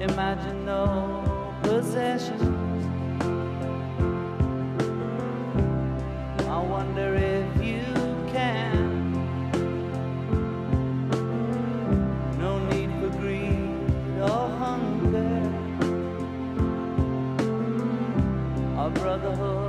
imagine no possessions. I wonder if you can. No need for greed or hunger. Our brotherhood.